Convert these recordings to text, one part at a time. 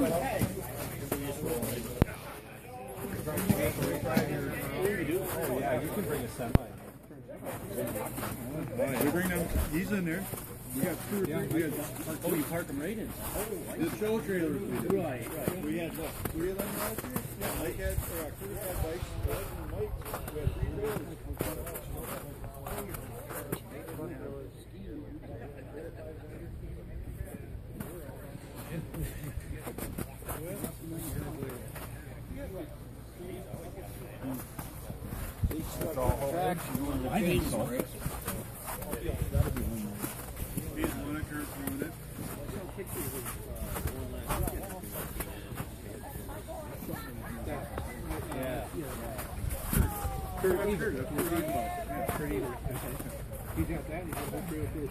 Yeah, you can bring a semi. We bring them, he's in there. We got two or three, we had, Oh, you park them right in. the show trailers we did. Right, right. We had, what, three of them last year? Yeah, Mike had, or uh, Curtis had bikes, Bud and Mike, we had three trailers. I. He's it. Yeah. That's talking about. He's got that, he's got that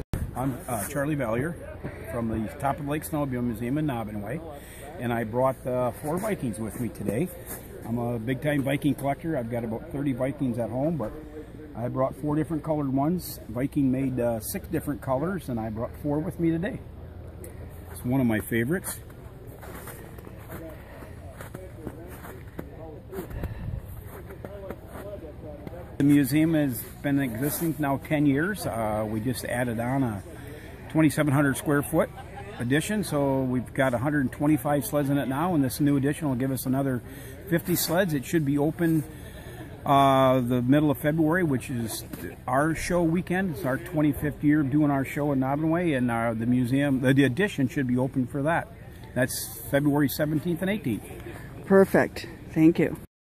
I'm uh, Charlie Valier from the Top of the Lake Snowmobile Museum in Naubinway, and I brought uh, four Vikings with me today. I'm a big time Viking collector. I've got about 30 Vikings at home, but I brought four different colored ones. Viking made uh, six different colors, and I brought four with me today. It's one of my favorites. The museum has been existing now 10 years. Uh, we just added on a 2,700 square foot addition, so we've got 125 sleds in it now, and this new addition will give us another 50 sleds. It should be open uh, the middle of February, which is our show weekend. It's our 25th year doing our show in Naubinway, and uh, the museum, the, the addition should be open for that. That's February 17th and 18th. Perfect. Thank you.